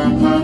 Mm-hmm.